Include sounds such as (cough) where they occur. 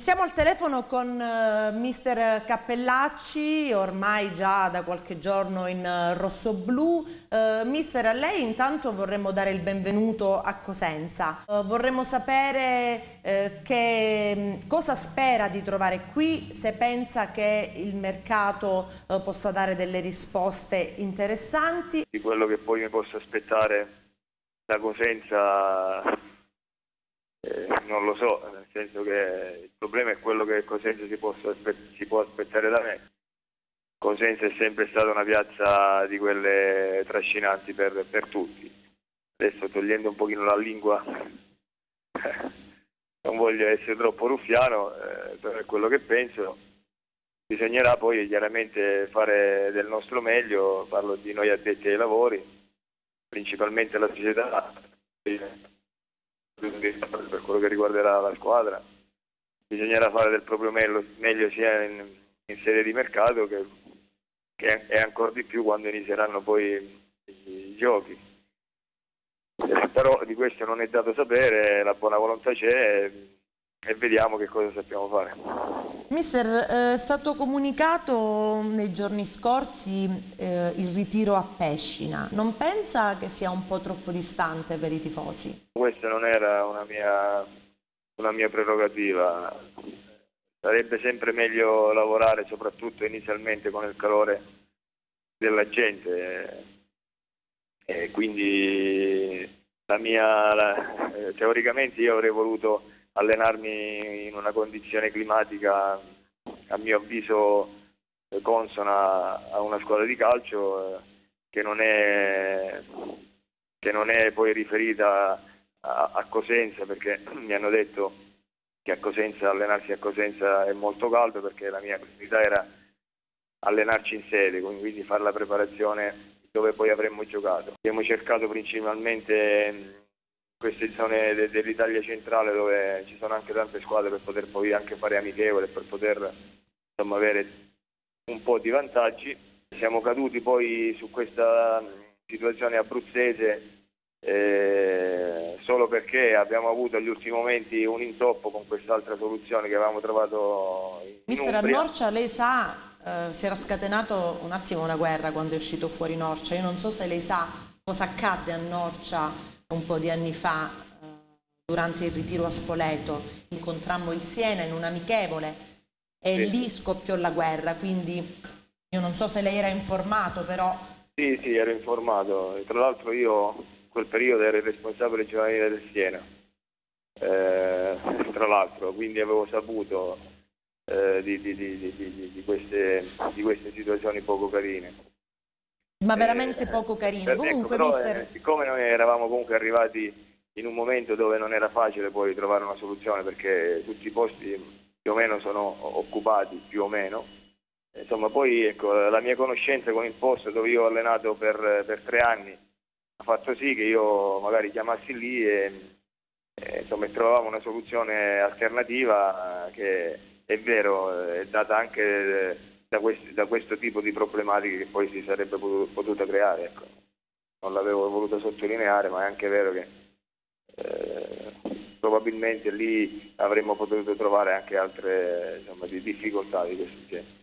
Siamo al telefono con uh, mister Cappellacci, ormai già da qualche giorno in uh, rosso-blu. Uh, mister, a lei intanto vorremmo dare il benvenuto a Cosenza. Uh, vorremmo sapere che, mm, cosa spera di trovare qui, se pensa che il mercato possa dare delle risposte interessanti. Di quello che poi mi posso aspettare da Cosenza eh, non lo so, nel senso che il problema è quello che Cosenza si, si può aspettare da me. Cosenza è sempre stata una piazza di quelle trascinanti per, per tutti. Adesso togliendo un pochino la lingua, (laughs) non voglio essere troppo ruffiano, eh, però è quello che penso. Bisognerà poi chiaramente fare del nostro meglio, parlo di noi addetti ai lavori, principalmente la società per quello che riguarderà la squadra. Bisognerà fare del proprio meglio, sia in, in, serie di mercato che, che, e ancora di più quando inizieranno poi i, i giochi. Eh, però di questo non è dato sapere, la buona volontà c'è e vediamo che cosa sappiamo fare. Mister, eh, è stato comunicato nei giorni scorsi eh, il ritiro a Pescina, non pensa che sia un po' troppo distante per i tifosi? Questa non era una mia, una mia prerogativa, sarebbe sempre meglio lavorare soprattutto inizialmente con il calore della gente e quindi la mia, la, eh, teoricamente io avrei voluto allenarmi in una condizione climatica a mio avviso consona a una squadra di calcio eh, che non è, che non è poi riferita a, a, Cosenza perché (clears throat) mi hanno detto che a Cosenza, allenarsi a Cosenza è molto caldo perché la mia priorità era allenarci in sede, quindi fare la preparazione dove poi avremmo giocato. Abbiamo cercato principalmente queste zone de dell'Italia centrale dove ci sono anche tante squadre per poter poi anche fare amichevole, per poter insomma, avere un po' di vantaggi. Siamo caduti poi su questa situazione abruzzese eh, solo perché abbiamo avuto agli ultimi momenti un intoppo con quest'altra soluzione che avevamo trovato in Mister Umbria. Norcia, lei sa, eh, si era scatenato un attimo una guerra quando è uscito fuori Norcia, io non so se lei sa cosa accadde a Norcia un po' di anni fa eh, durante il ritiro a Spoleto incontrammo il Siena in un amichevole e sì. lì scoppiò la guerra, quindi io non so se lei era informato però... Sì, sì, ero informato, tra l'altro io in quel periodo ero il responsabile giovanile del Siena, eh, tra l'altro, quindi avevo saputo eh, di, di, di, di, queste, di queste situazioni poco carine. Ma veramente eh, poco carino. Ecco, comunque, però, mister... eh, siccome noi eravamo comunque arrivati in un momento dove non era facile poi trovare una soluzione perché tutti i posti più o meno sono occupati, più o meno, insomma poi ecco, la mia conoscenza con il posto dove io ho allenato per, per tre anni ha fatto sì che io magari chiamassi lì e, e insomma, trovavamo una soluzione alternativa che è vero, è data anche da, questi, da, questo tipo di problematiche che poi si sarebbe potuta creare. Ecco. Non l'avevo voluto sottolineare, ma è anche vero che eh, probabilmente lì avremmo potuto trovare anche altre insomma, difficoltà di questo genere.